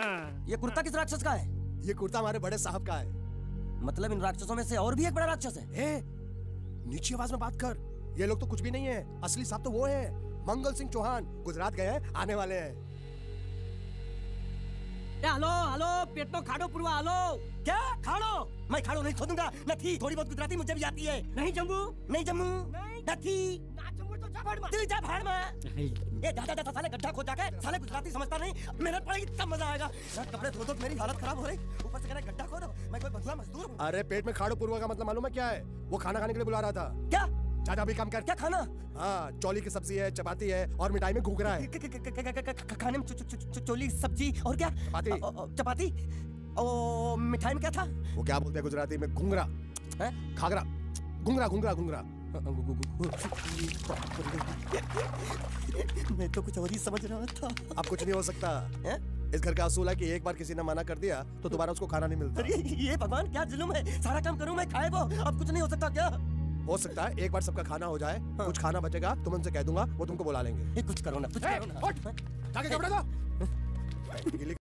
हाँ। ये कुर्ता किस राक्षस का है? ये कुर्ता हमारे बड़े साहब का है। मतलब इन राक्षसों में से और भी एक बड़ा राक्षस है। ए, नीची आवाज़ में बात कर। ये लोग तो कुछ भी नहीं है। असली साहब तो वो है। मंगल सिंह चौहान गुजरात गए हैं आने वाले हैं। हेलो हेलो पेट में खाड़ो पुरवा हेलो। क्या? खाड़ो? मैं खाड़ो नहीं खोदूँगा। नथी थोड़ी बहुत गुजराती मुझे भी आती है। नहीं जम्मू? नहीं जम्मू। नथी दिल जा भाड़ में। ये दादा दादा साले गड्ढा खोद जाके साले गुजराती समझता नहीं मेहनत पड़ेगी तब मज़ा आएगा। यार कपड़े धो दो मेरी हालत खराब हो रही। ऊपर से कह गड्ढा खोदो मैं कोई बंधुआ मजदूर हूँ। अरे पेट में खाड़ो पूर्वा का मतलब मालूम है क्या है? वो खाना खाने के लिए बुला रहा था। क्या? चाचा भी काम कर। क्या खाना? हाँ चौली की सब्ज़ी है चपाती है और मिठाई में घूघरा है। खाने में चोली सब्ज़ी और क्या? चपाती। चपाती? ओ मिठाई में क्या था? वो क्या बोलते हैं गुजराती में? घुंगरा घाघरा। घुंगरा घुंगरा घुंगरा मैं तो कुछ और ही समझ रहा था। अब कुछ नहीं हो सकता। हैं? इस घर का असूल है कि एक बार किसी ने मना कर दिया तो दोबारा उसको खाना नहीं मिलता। अरे ये भगवान क्या जुल्म है? सारा काम करूँ मैं खाए वो? अब कुछ नहीं हो सकता क्या? हो सकता है एक बार सबका खाना हो जाए हाँ। कुछ खाना बचेगा तुम उनसे कह दूँगा वो तुमको बुला लेंगे। कुछ करो ना कुछ करो ना। जाके कपड़े दो।